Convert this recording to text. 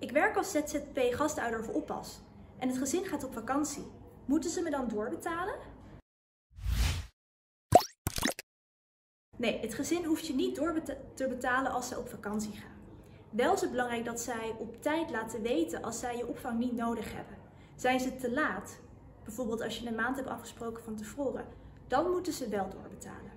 Ik werk als ZZP gastouder of oppas en het gezin gaat op vakantie. Moeten ze me dan doorbetalen? Nee, het gezin hoeft je niet door te betalen als ze op vakantie gaan. Wel is het belangrijk dat zij op tijd laten weten als zij je opvang niet nodig hebben. Zijn ze te laat, bijvoorbeeld als je een maand hebt afgesproken van tevoren, dan moeten ze wel doorbetalen.